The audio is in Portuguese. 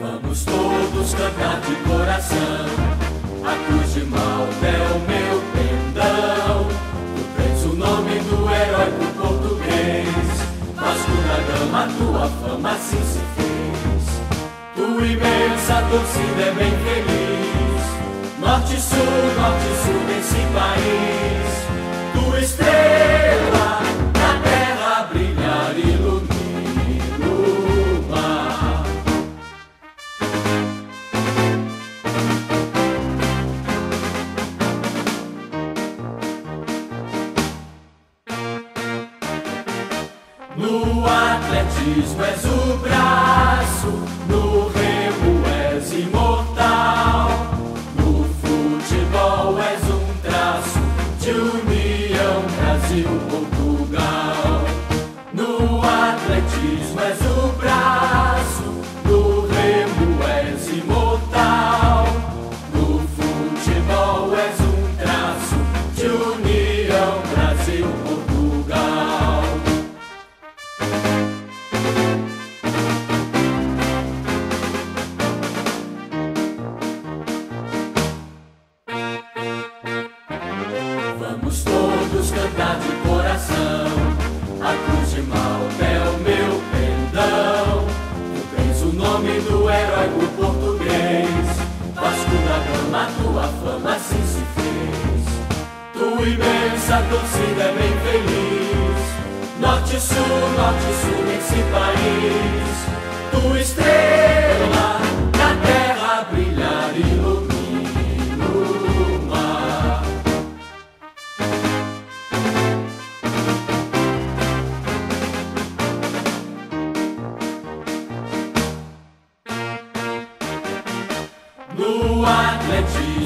Vamos todos cantar de coração. A cruz de Malta é o meu pendão. Tu tens o nome do herói português. Vasco da Gama, tua fama assim se fez. Tua imensa torcida é bem feliz. Sul, norte sul nesse país. Tua estrela na terra brilhar ilumina o. No atletismo és o braço, no de união Brasil-Portugal. No atletismo és o braço, no remo és imortal. No futebol és um traço de união Brasil-Portugal. Imensa torcida é bem feliz. Norte sul, norte sul nesse país. Tua estrela na terra brilhar ilumina. No atletismo